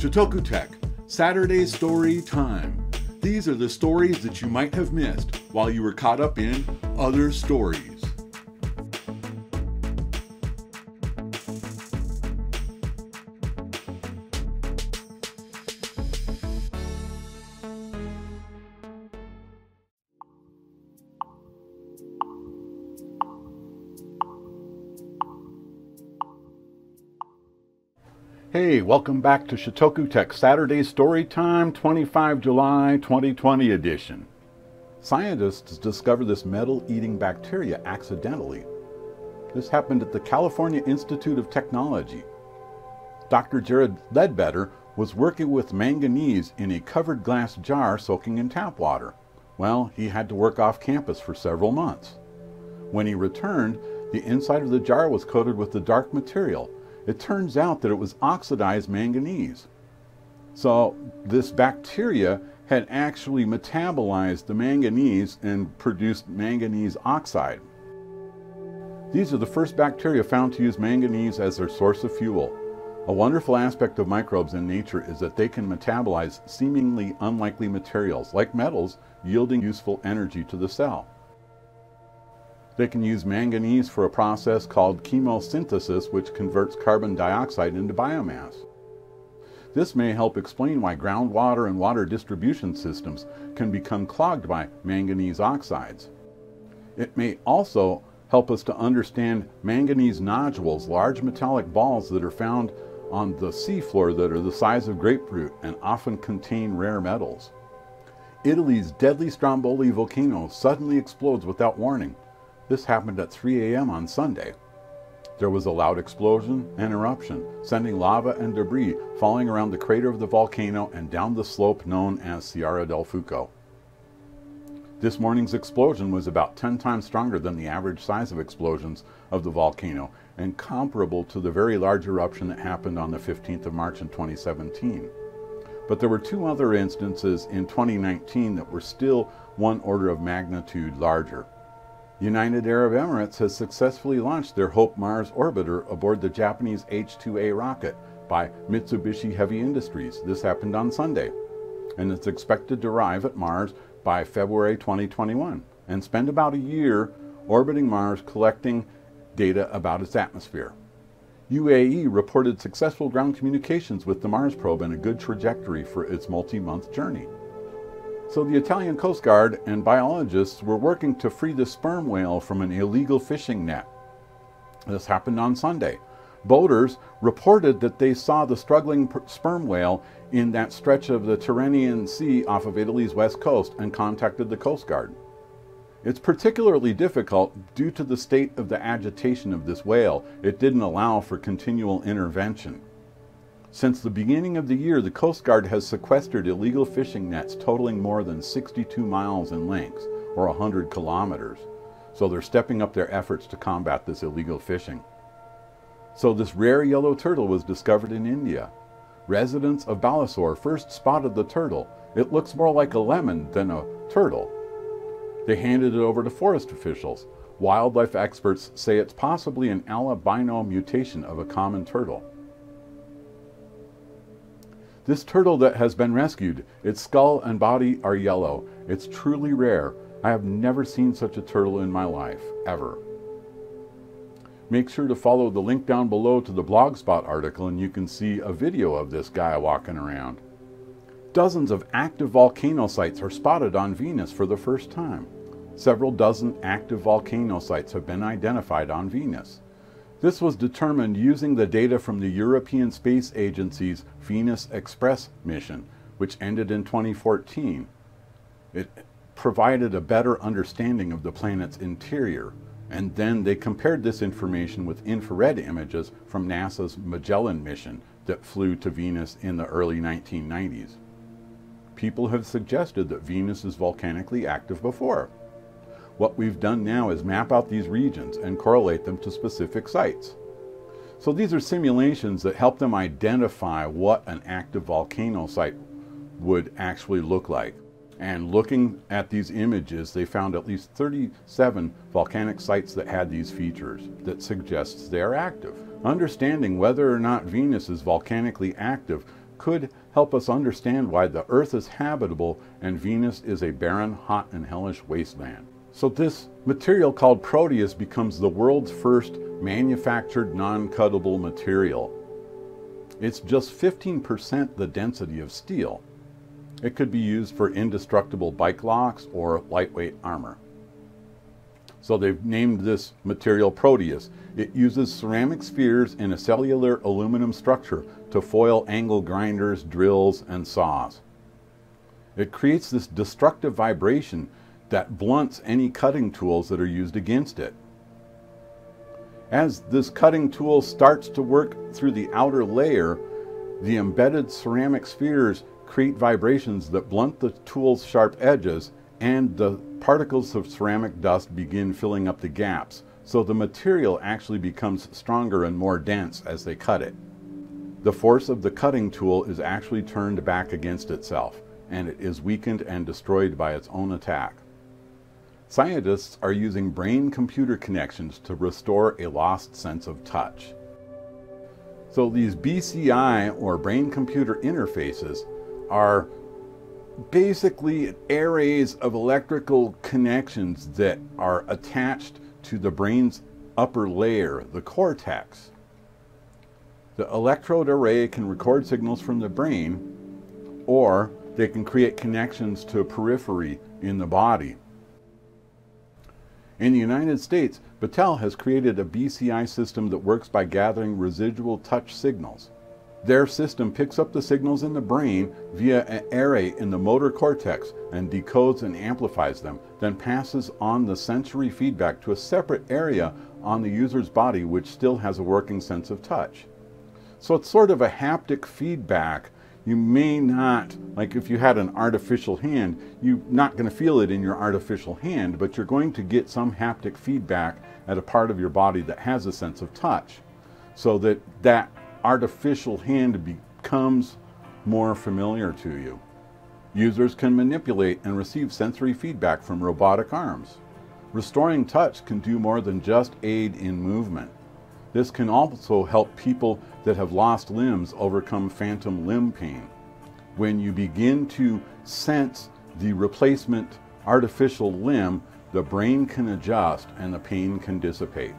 Shotoku Tech, Saturday Story Time. These are the stories that you might have missed while you were caught up in other stories. Hey, welcome back to Shotoku Tech Saturday Story Time 25 July 2020 edition. Scientists discovered this metal eating bacteria accidentally. This happened at the California Institute of Technology. Dr. Jared Leadbetter was working with manganese in a covered glass jar soaking in tap water. Well, he had to work off campus for several months. When he returned, the inside of the jar was coated with the dark material it turns out that it was oxidized manganese. So this bacteria had actually metabolized the manganese and produced manganese oxide. These are the first bacteria found to use manganese as their source of fuel. A wonderful aspect of microbes in nature is that they can metabolize seemingly unlikely materials, like metals, yielding useful energy to the cell. They can use manganese for a process called chemosynthesis, which converts carbon dioxide into biomass. This may help explain why groundwater and water distribution systems can become clogged by manganese oxides. It may also help us to understand manganese nodules, large metallic balls that are found on the seafloor that are the size of grapefruit and often contain rare metals. Italy's deadly Stromboli volcano suddenly explodes without warning. This happened at 3 a.m. on Sunday. There was a loud explosion and eruption, sending lava and debris falling around the crater of the volcano and down the slope known as Sierra del Fuoco. This morning's explosion was about 10 times stronger than the average size of explosions of the volcano and comparable to the very large eruption that happened on the 15th of March in 2017. But there were two other instances in 2019 that were still one order of magnitude larger. United Arab Emirates has successfully launched their Hope Mars orbiter aboard the Japanese H-2A rocket by Mitsubishi Heavy Industries. This happened on Sunday, and it's expected to arrive at Mars by February 2021 and spend about a year orbiting Mars collecting data about its atmosphere. UAE reported successful ground communications with the Mars probe and a good trajectory for its multi-month journey. So the Italian Coast Guard and biologists were working to free the sperm whale from an illegal fishing net. This happened on Sunday. Boaters reported that they saw the struggling sperm whale in that stretch of the Tyrrhenian Sea off of Italy's west coast and contacted the Coast Guard. It's particularly difficult due to the state of the agitation of this whale. It didn't allow for continual intervention. Since the beginning of the year, the Coast Guard has sequestered illegal fishing nets totaling more than 62 miles in length, or 100 kilometers. So they're stepping up their efforts to combat this illegal fishing. So this rare yellow turtle was discovered in India. Residents of Balasore first spotted the turtle. It looks more like a lemon than a turtle. They handed it over to forest officials. Wildlife experts say it's possibly an albino mutation of a common turtle. This turtle that has been rescued, its skull and body are yellow. It's truly rare. I have never seen such a turtle in my life, ever. Make sure to follow the link down below to the Blogspot article and you can see a video of this guy walking around. Dozens of active volcano sites are spotted on Venus for the first time. Several dozen active volcano sites have been identified on Venus. This was determined using the data from the European Space Agency's Venus Express mission, which ended in 2014. It provided a better understanding of the planet's interior, and then they compared this information with infrared images from NASA's Magellan mission that flew to Venus in the early 1990s. People have suggested that Venus is volcanically active before. What we've done now is map out these regions and correlate them to specific sites. So these are simulations that help them identify what an active volcano site would actually look like. And looking at these images, they found at least 37 volcanic sites that had these features that suggests they are active. Understanding whether or not Venus is volcanically active could help us understand why the Earth is habitable and Venus is a barren, hot, and hellish wasteland. So this material called Proteus becomes the world's first manufactured non-cuttable material. It's just 15% the density of steel. It could be used for indestructible bike locks or lightweight armor. So they've named this material Proteus. It uses ceramic spheres in a cellular aluminum structure to foil angle grinders, drills, and saws. It creates this destructive vibration that blunts any cutting tools that are used against it. As this cutting tool starts to work through the outer layer, the embedded ceramic spheres create vibrations that blunt the tool's sharp edges and the particles of ceramic dust begin filling up the gaps, so the material actually becomes stronger and more dense as they cut it. The force of the cutting tool is actually turned back against itself, and it is weakened and destroyed by its own attack. Scientists are using brain-computer connections to restore a lost sense of touch. So these BCI, or brain-computer interfaces, are basically arrays of electrical connections that are attached to the brain's upper layer, the cortex. The electrode array can record signals from the brain, or they can create connections to a periphery in the body. In the United States, Battelle has created a BCI system that works by gathering residual touch signals. Their system picks up the signals in the brain via an array in the motor cortex and decodes and amplifies them, then passes on the sensory feedback to a separate area on the user's body which still has a working sense of touch. So it's sort of a haptic feedback. You may not, like if you had an artificial hand, you're not going to feel it in your artificial hand, but you're going to get some haptic feedback at a part of your body that has a sense of touch. So that that artificial hand becomes more familiar to you. Users can manipulate and receive sensory feedback from robotic arms. Restoring touch can do more than just aid in movement. This can also help people that have lost limbs overcome phantom limb pain. When you begin to sense the replacement artificial limb, the brain can adjust and the pain can dissipate.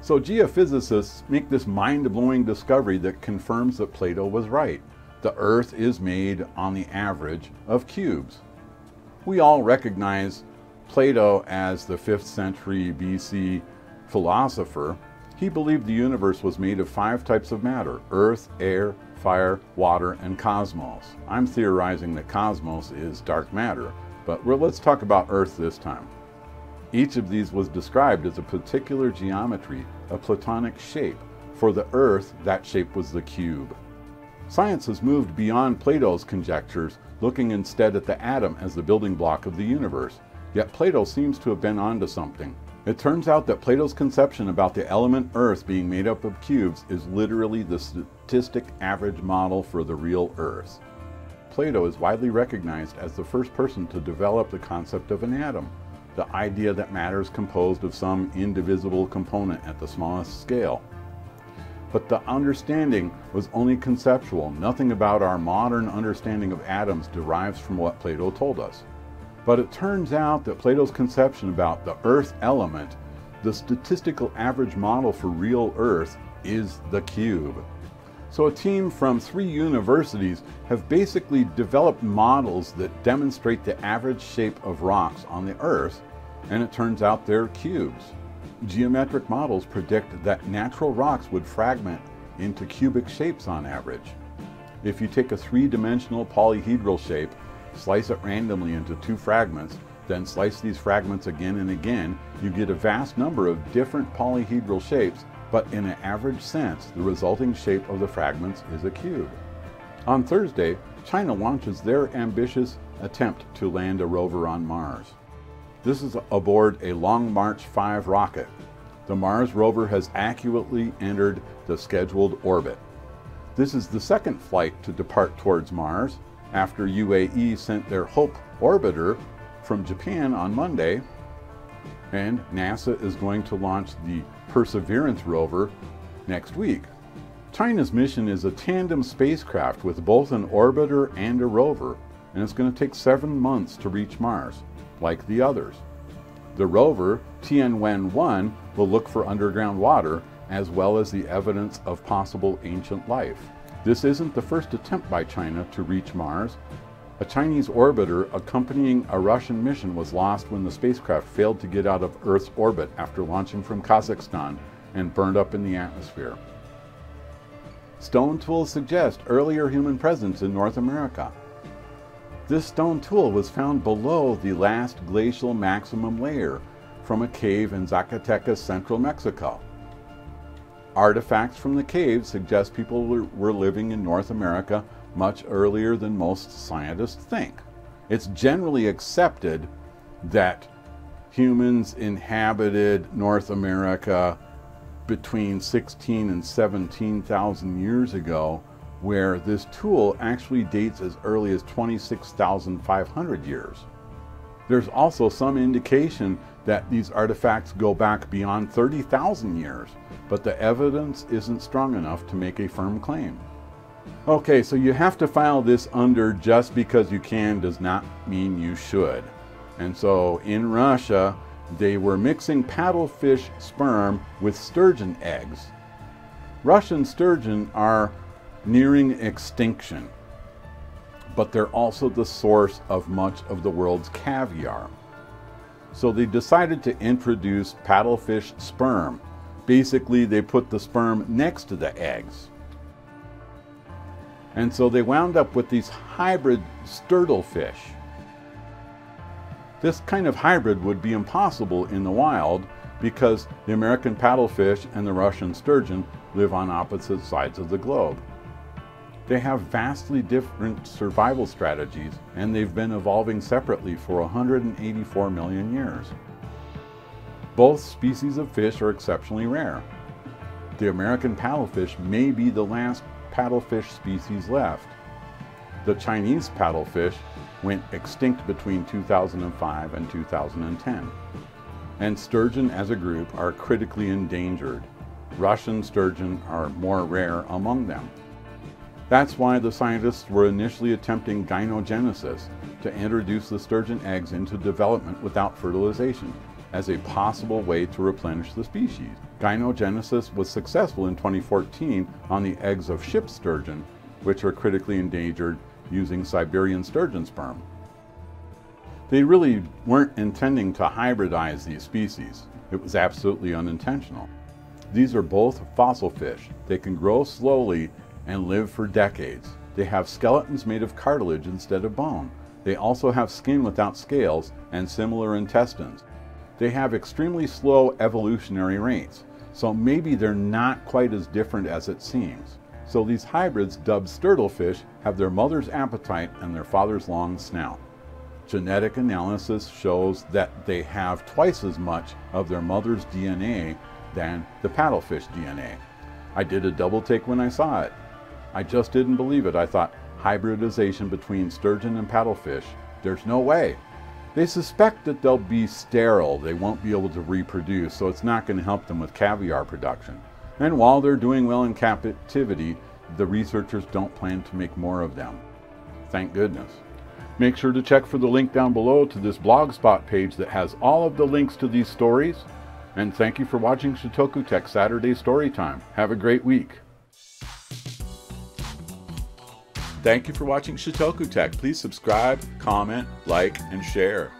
So geophysicists make this mind-blowing discovery that confirms that Plato was right. The Earth is made, on the average, of cubes. We all recognize Plato as the 5th century BC philosopher. He believed the universe was made of five types of matter, earth, air, fire, water, and cosmos. I'm theorizing that cosmos is dark matter, but let's talk about Earth this time. Each of these was described as a particular geometry, a platonic shape. For the Earth, that shape was the cube. Science has moved beyond Plato's conjectures, looking instead at the atom as the building block of the universe. Yet Plato seems to have been onto something. It turns out that Plato's conception about the element Earth being made up of cubes is literally the statistic average model for the real Earth. Plato is widely recognized as the first person to develop the concept of an atom the idea that matter is composed of some indivisible component at the smallest scale. But the understanding was only conceptual. Nothing about our modern understanding of atoms derives from what Plato told us. But it turns out that Plato's conception about the Earth element, the statistical average model for real Earth, is the cube. So a team from three universities have basically developed models that demonstrate the average shape of rocks on the Earth, and it turns out they're cubes. Geometric models predict that natural rocks would fragment into cubic shapes on average. If you take a three-dimensional polyhedral shape, slice it randomly into two fragments, then slice these fragments again and again, you get a vast number of different polyhedral shapes but in an average sense, the resulting shape of the fragments is a cube. On Thursday, China launches their ambitious attempt to land a rover on Mars. This is aboard a Long March 5 rocket. The Mars rover has accurately entered the scheduled orbit. This is the second flight to depart towards Mars after UAE sent their HOPE orbiter from Japan on Monday and NASA is going to launch the Perseverance rover next week. China's mission is a tandem spacecraft with both an orbiter and a rover, and it's going to take seven months to reach Mars, like the others. The rover, Tianwen-1, will look for underground water as well as the evidence of possible ancient life. This isn't the first attempt by China to reach Mars. A Chinese orbiter accompanying a Russian mission was lost when the spacecraft failed to get out of Earth's orbit after launching from Kazakhstan and burned up in the atmosphere. Stone tools suggest earlier human presence in North America. This stone tool was found below the last glacial maximum layer from a cave in Zacatecas, central Mexico. Artifacts from the cave suggest people were living in North America much earlier than most scientists think. It's generally accepted that humans inhabited North America between 16 and 17,000 years ago, where this tool actually dates as early as 26,500 years. There's also some indication that these artifacts go back beyond 30,000 years, but the evidence isn't strong enough to make a firm claim. Okay, so you have to file this under just because you can does not mean you should. And so in Russia, they were mixing paddlefish sperm with sturgeon eggs. Russian sturgeon are nearing extinction, but they're also the source of much of the world's caviar. So they decided to introduce paddlefish sperm. Basically, they put the sperm next to the eggs. And so they wound up with these hybrid sturddlefish. This kind of hybrid would be impossible in the wild because the American paddlefish and the Russian sturgeon live on opposite sides of the globe. They have vastly different survival strategies and they've been evolving separately for 184 million years. Both species of fish are exceptionally rare. The American paddlefish may be the last paddlefish species left. The Chinese paddlefish went extinct between 2005 and 2010. And sturgeon as a group are critically endangered. Russian sturgeon are more rare among them. That's why the scientists were initially attempting gynogenesis to introduce the sturgeon eggs into development without fertilization as a possible way to replenish the species. Gynogenesis was successful in 2014 on the eggs of ship sturgeon, which are critically endangered using Siberian sturgeon sperm. They really weren't intending to hybridize these species. It was absolutely unintentional. These are both fossil fish. They can grow slowly and live for decades. They have skeletons made of cartilage instead of bone. They also have skin without scales and similar intestines. They have extremely slow evolutionary rates, so maybe they're not quite as different as it seems. So these hybrids, dubbed sturddlefish, have their mother's appetite and their father's long snout. Genetic analysis shows that they have twice as much of their mother's DNA than the paddlefish DNA. I did a double take when I saw it. I just didn't believe it. I thought, hybridization between sturgeon and paddlefish? There's no way. They suspect that they'll be sterile, they won't be able to reproduce, so it's not going to help them with caviar production. And while they're doing well in captivity, the researchers don't plan to make more of them. Thank goodness. Make sure to check for the link down below to this Blogspot page that has all of the links to these stories. And thank you for watching Shotoku Tech Saturday Storytime. Have a great week. Thank you for watching Shotoku Tech. Please subscribe, comment, like, and share.